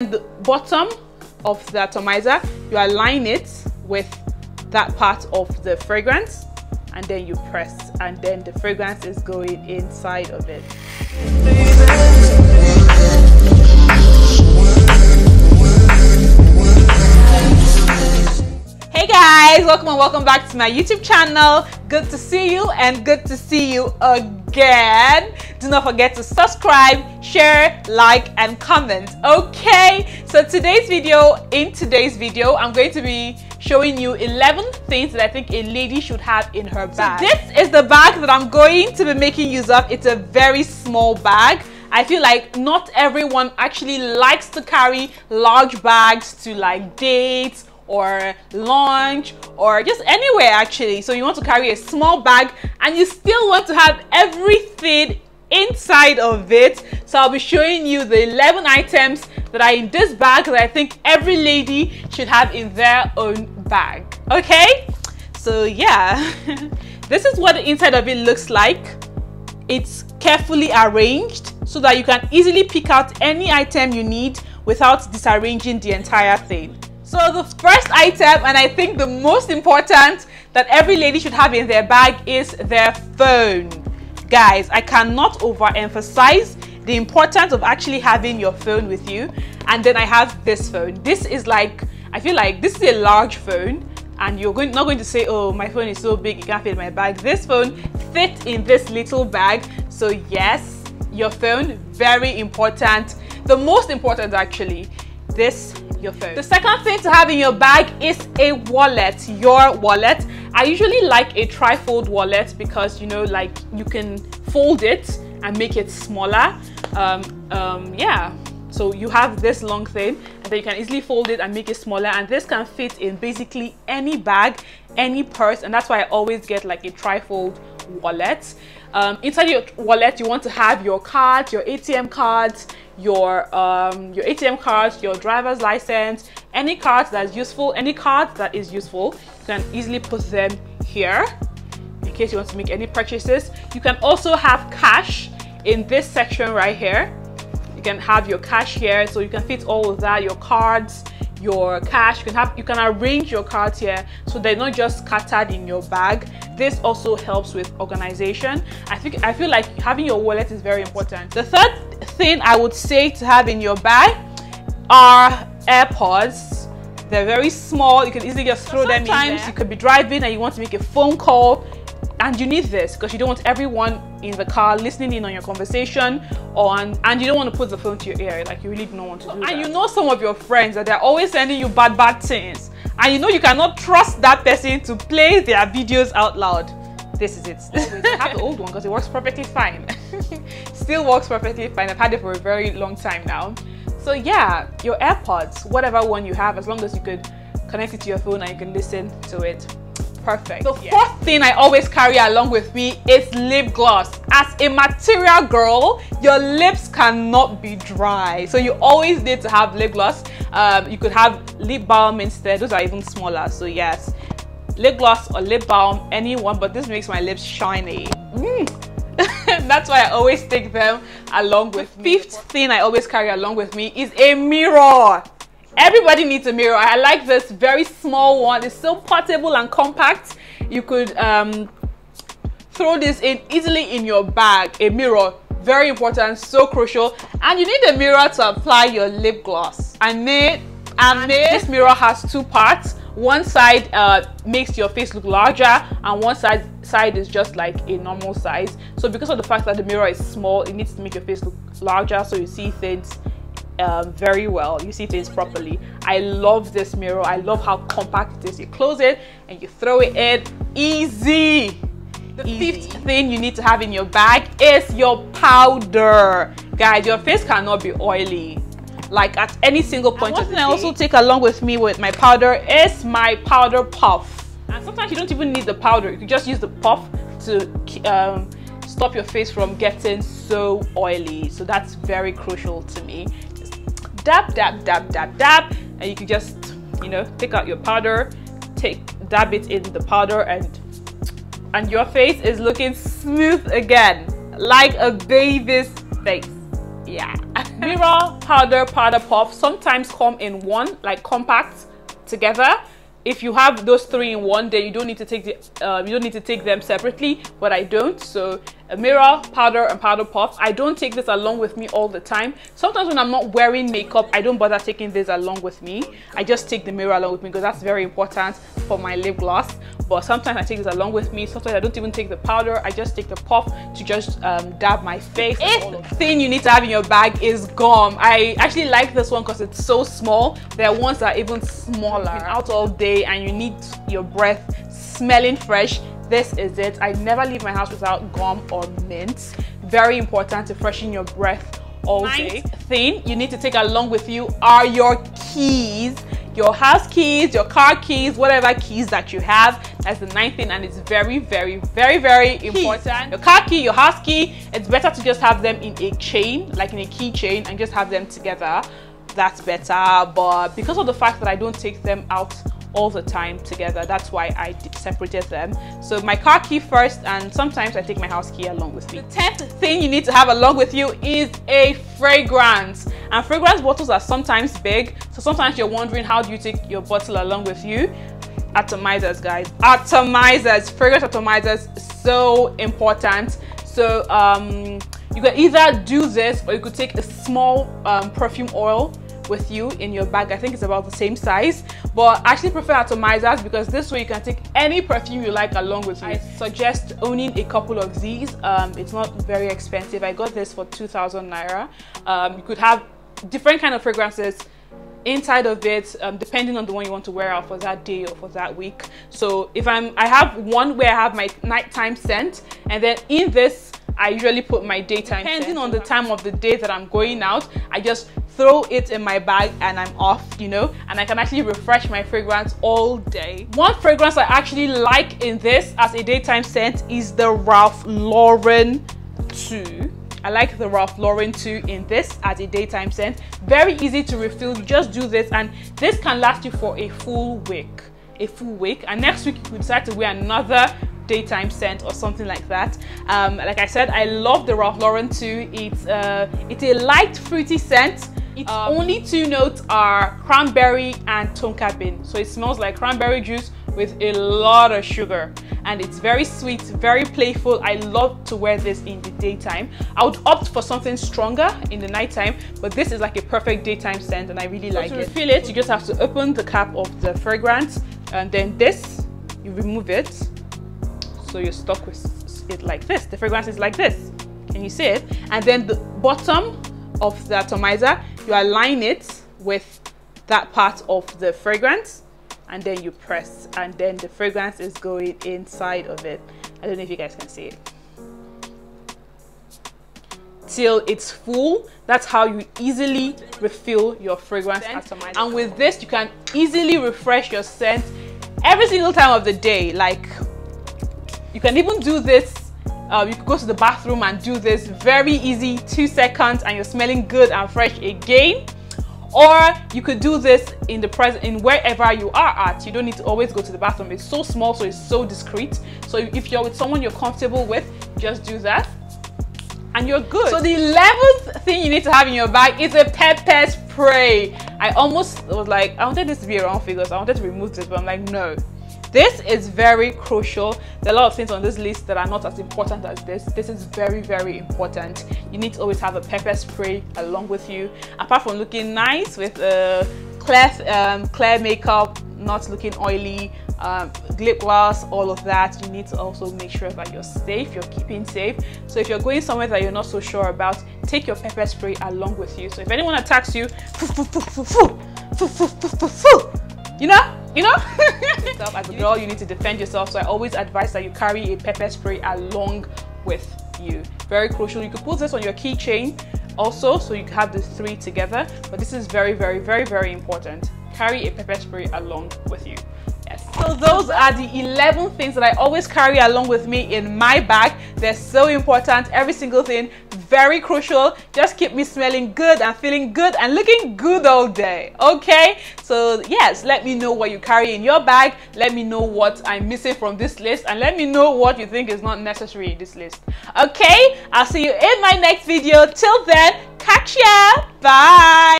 the bottom of the atomizer you align it with that part of the fragrance and then you press and then the fragrance is going inside of it guys welcome and welcome back to my youtube channel. Good to see you and good to see you again. Do not forget to subscribe share like and comment okay? So today's video in today's video i'm going to be showing you 11 things that i think a lady should have in her bag. so this is the bag that i'm going to be making use of. It's a very small bag. I feel like not everyone actually likes to carry large bags to like dates or lunch or just anywhere actually. So you want to carry a small bag and you still want to have everything inside of it. So I'll be showing you the 11 items that are in this bag that I think every lady should have in their own bag. Okay? So yeah, this is what the inside of it looks like. It's carefully arranged so that you can easily pick out any item you need without disarranging the entire thing. So the first item, and I think the most important that every lady should have in their bag is their phone. Guys, I cannot overemphasize the importance of actually having your phone with you. And then I have this phone. This is like, I feel like this is a large phone and you're going, not going to say, oh, my phone is so big, it can't fit in my bag. This phone fits in this little bag. So yes, your phone, very important. The most important actually, this your phone. The second thing to have in your bag is a wallet, your wallet. I usually like a trifold wallet because you know like you can fold it and make it smaller. Um, um, yeah, so you have this long thing and then you can easily fold it and make it smaller and this can fit in basically any bag, any purse and that's why I always get like a trifold wallet. Um, inside your wallet, you want to have your cards, your ATM cards, your um, your ATM cards, your driver's license, any cards that's useful, any card that is useful, you can easily put them here in case you want to make any purchases. You can also have cash in this section right here. You can have your cash here, so you can fit all of that, your cards, your cash you can have you can arrange your cards here so they're not just scattered in your bag this also helps with organization i think i feel like having your wallet is very important the third thing i would say to have in your bag are airpods. They're very small. You can easily just throw them in sometimes you could be driving and you want to make a phone call and you need this because you don't want everyone in the car listening in on your conversation on and you don't want to put the phone to your ear. Like you really don't want to do and that. you know some of your friends that they're always sending you bad bad things. And you know you cannot trust that person to play their videos out loud this is it I have the old one because it works perfectly fine still works perfectly fine I've had it for a very long time now so yeah your AirPods whatever one you have as long as you could connect it to your phone and you can listen to it perfect. The yeah. fourth thing I always carry along with me is lip gloss. As a material girl, your lips cannot be dry. So you always need to have lip gloss. Um, you could have lip balm instead. Those are even smaller. So yes, lip gloss or lip balm, anyone, but this makes my lips shiny. Mm. That's why I always take them along with me. Fifth thing I always carry along with me is a mirror. Everybody needs a mirror. I like this very small one. It's so portable and compact. You could um, throw this in easily in your bag. A mirror, very important, so crucial. And you need a mirror to apply your lip gloss. And, made, and this mirror has two parts. One side uh, makes your face look larger and one side, side is just like a normal size. So because of the fact that the mirror is small, it needs to make your face look larger so you see things um, very well. You see things properly. I love this mirror. I love how compact it is. You close it and you throw it in. Easy. The Easy. fifth thing you need to have in your bag is your powder. Guys, your face cannot be oily like at any single point and of the day. I also take along with me with my powder is my powder puff. And sometimes you don't even need the powder. You can just use the puff to um, stop your face from getting so oily. So that's very crucial to me dab, dab, dab, dab, dab, and you can just, you know, take out your powder, take, dab it in the powder and, and your face is looking smooth again, like a baby's face. Yeah. Mirror, powder, powder puff sometimes come in one, like compact together if you have those three in one then you don't need to take the uh, you don't need to take them separately but i don't so a mirror powder and powder puff i don't take this along with me all the time sometimes when i'm not wearing makeup i don't bother taking this along with me i just take the mirror along with me because that's very important for my lip gloss but sometimes I take this along with me. Sometimes I don't even take the powder. I just take the puff to just um, dab my face. Eighth thing you need to have in your bag is gum. I actually like this one because it's so small. There are ones that are even smaller. Out all day and you need your breath smelling fresh. This is it. I never leave my house without gum or mint. Very important to freshen your breath all day. Thing you need to take along with you are your keys your house keys, your car keys, whatever keys that you have. That's the ninth thing and it's very, very, very, very important. Your car key, your house key, it's better to just have them in a chain, like in a key chain and just have them together. That's better. But because of the fact that I don't take them out all the time together. That's why I separated them. So my car key first and sometimes I take my house key along with me. The 10th thing you need to have along with you is a fragrance. And fragrance bottles are sometimes big. So sometimes you're wondering how do you take your bottle along with you? Atomizers guys, atomizers, fragrance atomizers, so important. So um, you can either do this or you could take a small um, perfume oil with you in your bag. I think it's about the same size, but I actually prefer atomizers because this way you can take any perfume you like along with you. I suggest owning a couple of these. Um, it's not very expensive. I got this for 2,000 Naira. Um, you could have different kind of fragrances inside of it um, depending on the one you want to wear out for that day or for that week so if i'm i have one where i have my nighttime scent and then in this I usually put my daytime depending on the time of the day that I'm going out I just throw it in my bag and I'm off, you know, and I can actually refresh my fragrance all day. One fragrance I actually like in this as a daytime scent is the Ralph Lauren 2. I like the Ralph Lauren 2 in this as a daytime scent. Very easy to refill. You just do this and this can last you for a full week. A full week. And next week you could decide to wear another daytime scent or something like that. Um, like I said, I love the Ralph Lauren 2. It's, uh, it's a light fruity scent its um, only two notes are cranberry and tonka bean. So it smells like cranberry juice with a lot of sugar and it's very sweet, very playful. I love to wear this in the daytime. I would opt for something stronger in the nighttime, but this is like a perfect daytime scent and I really so like to it. To refill it, you just have to open the cap of the fragrance and then this, you remove it. So you're stuck with it like this. The fragrance is like this. Can you see it? And then the bottom of the atomizer, you align it with that part of the fragrance and then you press and then the fragrance is going inside of it. I don't know if you guys can see it. Till it's full, that's how you easily refill your fragrance atomizer. And with this, you can easily refresh your scent every single time of the day. Like, you can even do this uh, you could go to the bathroom and do this very easy two seconds and you're smelling good and fresh again. Or you could do this in the present in wherever you are at. You don't need to always go to the bathroom. It's so small so it's so discreet. So if you're with someone you're comfortable with just do that. And you're good. So the 11th thing you need to have in your bag is a pepper spray. I almost was like i wanted this to be around figures i wanted to remove this but i'm like no this is very crucial. There are a lot of things on this list that are not as important as this. This is very, very important. You need to always have a pepper spray along with you. Apart from looking nice with a clear, um, clear makeup, not looking oily, um, lip gloss, all of that, you need to also make sure that you're safe, you're keeping safe. So if you're going somewhere that you're not so sure about, take your pepper spray along with you. So if anyone attacks you, you know, you know? As a girl you need to defend yourself so i always advise that you carry a pepper spray along with you. Very crucial. You could put this on your keychain also so you have the three together but this is very very very very important. Carry a pepper spray along with you so those are the 11 things that i always carry along with me in my bag they're so important every single thing very crucial. Just keep me smelling good and feeling good and looking good all day. Okay? So, yes, let me know what you carry in your bag. Let me know what I'm missing from this list and let me know what you think is not necessary in this list. Okay? I'll see you in my next video. Till then, catch ya. Bye.